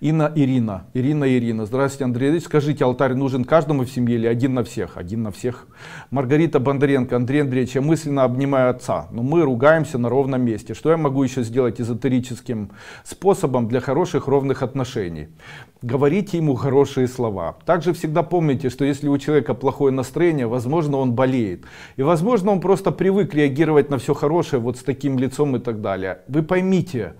Инна Ирина. Ирина Ирина. Здравствуйте, Андрей Ильич. Скажите, алтарь нужен каждому в семье или один на всех? Один на всех. Маргарита Бондаренко. Андрей Андреевич, я мысленно обнимаю отца, но мы ругаемся на ровном месте. Что я могу еще сделать эзотерическим способом для хороших ровных отношений? Говорите ему хорошие слова. Также всегда помните, что если у человека плохое настроение, возможно он болеет. И возможно он просто привык реагировать на все хорошее вот с таким лицом и так далее. Вы поймите,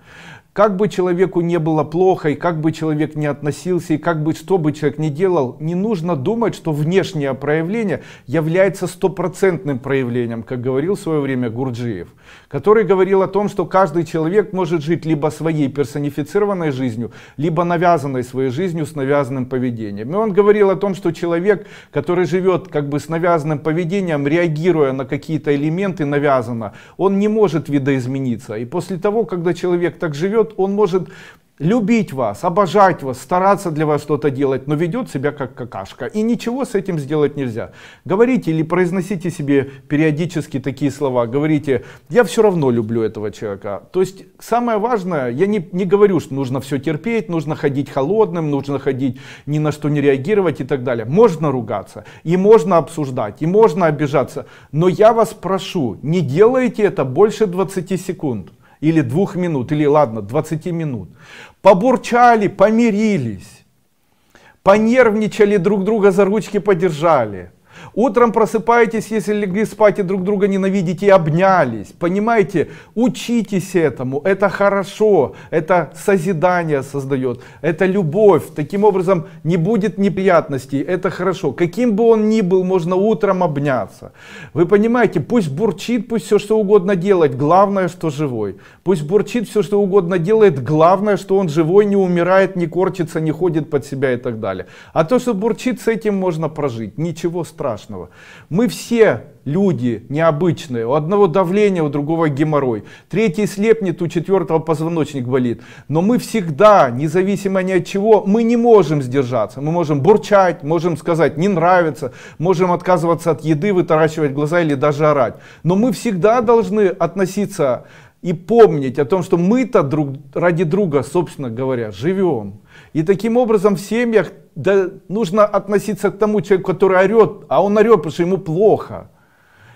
как бы человеку не было плохо, и как бы человек не относился, и как бы что бы человек ни делал, не нужно думать, что внешнее проявление является стопроцентным проявлением, как говорил в свое время Гурджиев, который говорил о том, что каждый человек может жить либо своей персонифицированной жизнью, либо навязанной своей жизнью с навязанным поведением. И он говорил о том, что человек, который живет как бы с навязанным поведением, реагируя на какие-то элементы навязанно, он не может видоизмениться. И после того, когда человек так живет, ведет, он может любить вас, обожать вас, стараться для вас что-то делать, но ведет себя как какашка. И ничего с этим сделать нельзя. Говорите или произносите себе периодически такие слова. Говорите, я все равно люблю этого человека. То есть самое важное, я не, не говорю, что нужно все терпеть, нужно ходить холодным, нужно ходить ни на что не реагировать и так далее. Можно ругаться, и можно обсуждать, и можно обижаться. Но я вас прошу, не делайте это больше 20 секунд или двух минут, или ладно, 20 минут. Побурчали, помирились, понервничали, друг друга за ручки подержали. Утром просыпаетесь, если легли спать и друг друга ненавидите и обнялись. Понимаете, учитесь этому, это хорошо, это созидание создает, это любовь. Таким образом не будет неприятностей, это хорошо. Каким бы он ни был, можно утром обняться. Вы понимаете, пусть бурчит, пусть все что угодно делает, главное, что живой. Пусть бурчит, все что угодно делает, главное, что он живой, не умирает, не корчится, не ходит под себя и так далее. А то, что бурчит, с этим можно прожить, ничего страшного страшного. Мы все люди необычные. У одного давление, у другого геморрой. Третий слепнет, у четвертого позвоночник болит. Но мы всегда, независимо ни от чего, мы не можем сдержаться. Мы можем бурчать, можем сказать не нравится, можем отказываться от еды, вытаращивать глаза или даже орать. Но мы всегда должны относиться и помнить о том, что мы-то друг, ради друга, собственно говоря, живем. И таким образом в семьях да, нужно относиться к тому человеку, который орет, а он орет, потому что ему плохо.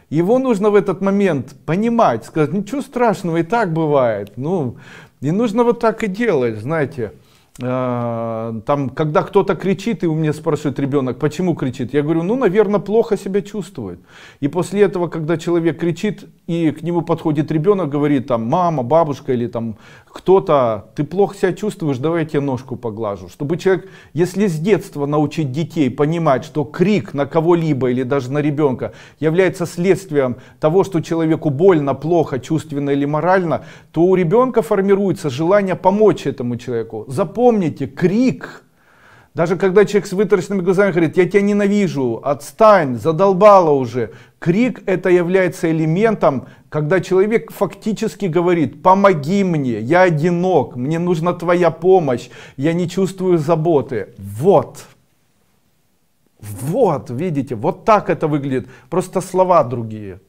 Его нужно в этот момент понимать, сказать, ничего страшного, и так бывает. Ну, не нужно вот так и делать, знаете. Э, там, когда кто-то кричит, и у меня спрашивает ребенок, почему кричит, я говорю, ну, наверное, плохо себя чувствует. И после этого, когда человек кричит, и к нему подходит ребенок, говорит, там, мама, бабушка или там кто-то, ты плохо себя чувствуешь, давай я тебе ножку поглажу. Чтобы человек, если с детства научить детей понимать, что крик на кого-либо или даже на ребенка является следствием того, что человеку больно, плохо, чувственно или морально, то у ребенка формируется желание помочь этому человеку. Запомните, крик даже когда человек с вытаращенными глазами говорит, я тебя ненавижу, отстань, задолбала уже. Крик это является элементом, когда человек фактически говорит, помоги мне, я одинок, мне нужна твоя помощь, я не чувствую заботы. Вот. Вот, видите, вот так это выглядит. Просто слова другие.